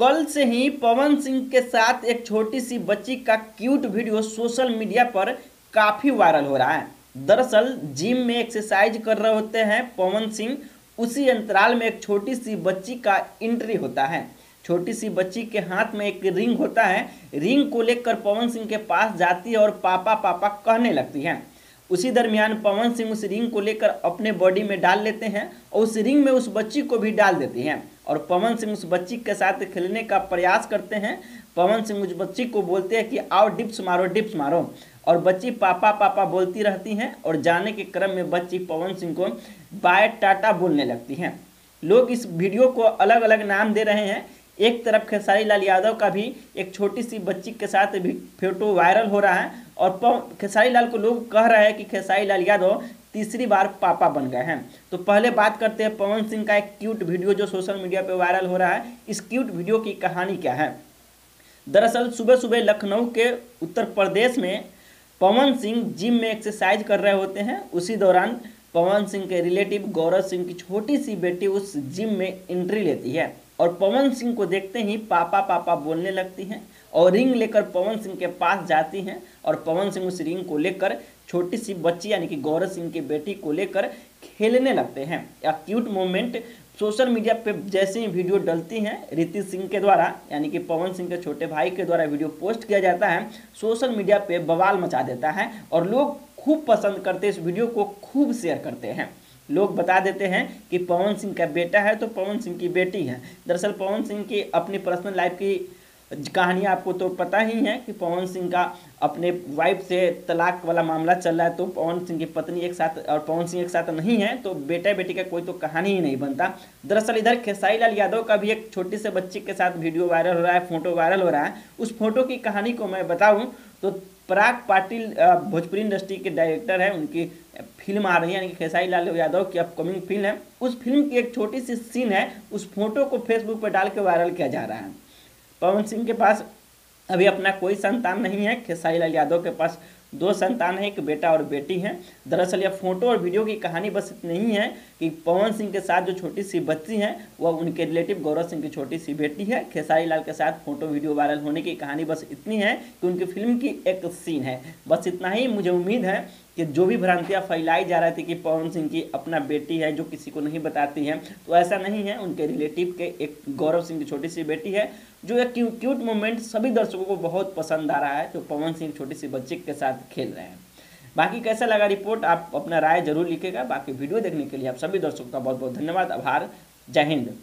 कल से ही पवन सिंह के साथ एक छोटी सी बच्ची का क्यूट वीडियो सोशल मीडिया पर काफ़ी वायरल हो रहा है। दरअसल जिम में एक्सरसाइज कर रहे होते हैं पवन सिंह। उसी अंतराल में एक छोटी सी बच्ची का एंट्री होता है। छोटी सी बच्ची के हाथ में एक रिंग होता है। रिंग को लेकर पवन सिंह के पास जाती है और पापा पापा कहने लगती है। उसी दरमियान पवन सिंह उस रिंग को लेकर अपने बॉडी में डाल लेते हैं और उस रिंग में उस बच्ची को भी डाल देती हैं। और पवन सिंह उस बच्ची के साथ खेलने का प्रयास करते हैं। पवन सिंह उस बच्ची को बोलते हैं कि, आओ डिप्स मारो डिप्स मारो। और बच्ची पापा पापा बोलती रहती हैं और जाने के क्रम में बच्ची पवन सिंह को, बाय, टाटा बोलने लगती हैं। लोग इस वीडियो को अलग अलग नाम दे रहे हैं। एक तरफ़ खेसारी लाल यादव का भी एक छोटी सी बच्ची के साथ भी फ़ोटो वायरल हो रहा है और खेसारी लाल को लोग कह रहे हैं कि खेसारी लाल यादव तीसरी बार पापा बन गए हैं। तो पहले बात करते हैं पवन सिंह का एक क्यूट वीडियो जो सोशल मीडिया पर वायरल हो रहा है। इस क्यूट वीडियो की कहानी क्या है? दरअसल सुबह सुबह लखनऊ के उत्तर प्रदेश में पवन सिंह जिम में एक्सरसाइज कर रहे होते हैं। उसी दौरान पवन सिंह के रिलेटिव गौरव सिंह की छोटी सी बेटी उस जिम में एंट्री लेती है। और पवन सिंह को देखते ही पापा पापा बोलने लगती हैं और रिंग लेकर पवन सिंह के पास जाती हैं और पवन सिंह उस रिंग को लेकर छोटी सी बच्ची यानी कि गौरव सिंह की बेटी को लेकर खेलने लगते हैं। या क्यूट मोमेंट सोशल मीडिया पे जैसे ही वीडियो डलती हैं रीति सिंह के द्वारा यानी कि पवन सिंह के छोटे भाई के द्वारा वीडियो पोस्ट किया जाता है सोशल मीडिया पे बवाल मचा देता है और लोग खूब पसंद करते इस वीडियो को, खूब शेयर करते हैं। लोग बता देते हैं कि पवन सिंह का बेटा है तो पवन सिंह की बेटी है। दरअसल पवन सिंह की अपनी पर्सनल लाइफ की कहानी आपको तो पता ही है कि पवन सिंह का अपने वाइफ से तलाक वाला मामला चल रहा है तो पवन सिंह की पत्नी एक साथ और पवन सिंह एक साथ नहीं है तो बेटा बेटी का कोई तो कहानी ही नहीं बनता। दरअसल इधर खेसाई लाल यादव का भी एक छोटी से बच्चे के साथ वीडियो वायरल हो रहा है, फ़ोटो वायरल हो रहा है। उस फ़ोटो की कहानी को मैं बताऊँ तो पराग पाटिल भोजपुरी इंडस्ट्री के डायरेक्टर हैं, उनकी फ़िल्म आ रही है, यानी कि खेसारी लाल यादव की अपकमिंग फ़िल्म है। उस फ़िल्म की एक छोटी सी सीन है, उस फ़ोटो को फेसबुक पर डाल के वायरल किया जा रहा है। पवन सिंह के पास अभी अपना कोई संतान नहीं है, खेसारी लाल यादव के पास दो संतान है, एक बेटा और बेटी है। दरअसल यह फ़ोटो और वीडियो की कहानी बस इतनी ही है कि पवन सिंह के साथ जो छोटी सी बच्ची है, वह उनके रिलेटिव गौरव सिंह की छोटी सी बेटी है। खेसारी लाल के साथ फ़ोटो वीडियो वायरल होने की कहानी बस इतनी है कि उनकी फ़िल्म की एक सीन है। बस इतना ही मुझे उम्मीद है कि जो भी भ्रांतियाँ फैलाई जा रही थी कि पवन सिंह की अपना बेटी है जो किसी को नहीं बताती है तो ऐसा नहीं है। उनके रिलेटिव के एक गौरव सिंह की छोटी सी बेटी है जो एक क्यू, क्यूट मोमेंट सभी दर्शकों को बहुत पसंद आ रहा है जो पवन सिंह छोटी सी बच्ची के साथ खेल रहे हैं। बाकी कैसा लगा रिपोर्ट आप अपना राय ज़रूर लिखेगा बाकी वीडियो देखने के लिए आप सभी दर्शकों का बहुत बहुत धन्यवाद। आभार। जय हिंद।